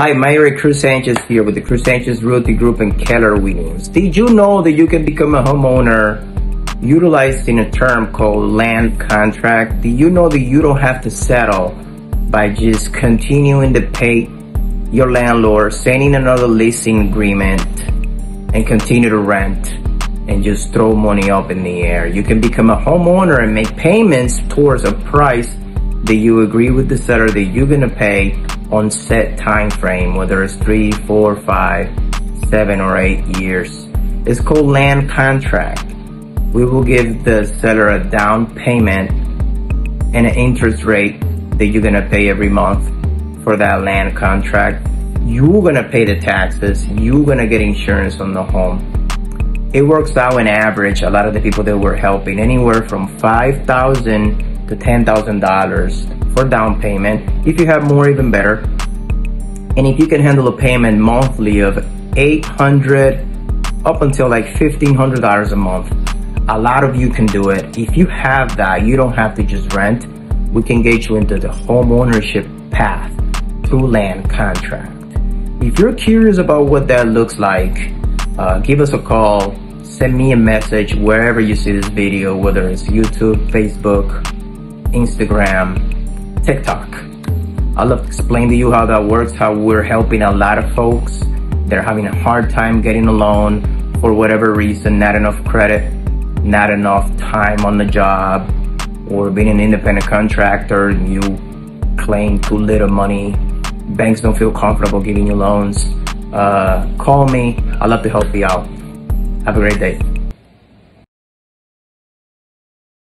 Hi, Mayre Cruz Sanchez here with the Cruz Sanchez Realty Group and Keller Williams. Did you know that you can become a homeowner utilizing a term called land contract? Do you know that you don't have to settle by just continuing to pay your landlord, signing another leasing agreement, and continue to rent and just throw money up in the air? You can become a homeowner and make payments towards a price that you agree with the seller that you're gonna pay on set time frame, whether it's three, four, five, seven, or eight years. It's called land contract. We will give the seller a down payment and an interest rate that you're gonna pay every month for that land contract. You're gonna pay the taxes. You're gonna get insurance on the home. It works out in average, a lot of the people that we're helping, anywhere from 5,000 to $10,000 for down payment. If you have more, even better. And if you can handle a payment monthly of 800 up until like $1,500 a month, a lot of you can do it. If you have that, you don't have to just rent. We can get you into the home ownership path through land contract. If you're curious about what that looks like, uh, give us a call, send me a message wherever you see this video, whether it's YouTube, Facebook, Instagram, TikTok. I love to explain to you how that works, how we're helping a lot of folks. They're having a hard time getting a loan for whatever reason, not enough credit, not enough time on the job, or being an independent contractor you claim too little money. Banks don't feel comfortable giving you loans. Uh, call me. i love to help you out. Have a great day.